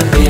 infant